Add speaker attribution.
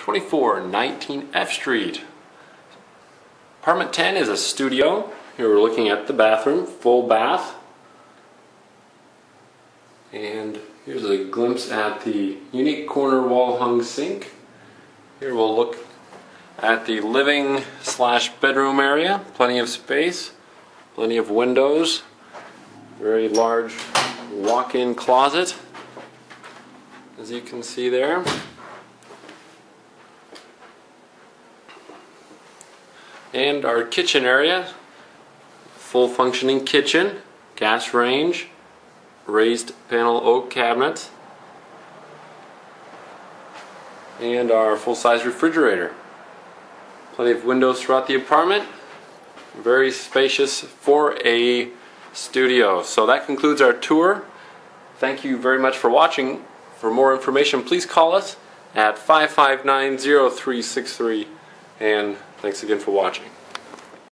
Speaker 1: 2419 F Street. Apartment 10 is a studio. Here we're looking at the bathroom, full bath. And here's a glimpse at the unique corner wall hung sink. Here we'll look at the living slash bedroom area. Plenty of space, plenty of windows, very large walk-in closet as you can see there. And our kitchen area, full functioning kitchen, gas range, raised panel oak cabinet, and our full-size refrigerator. Plenty of windows throughout the apartment. Very spacious for a studio. So that concludes our tour. Thank you very much for watching. For more information, please call us at 559 0363 and thanks again for watching.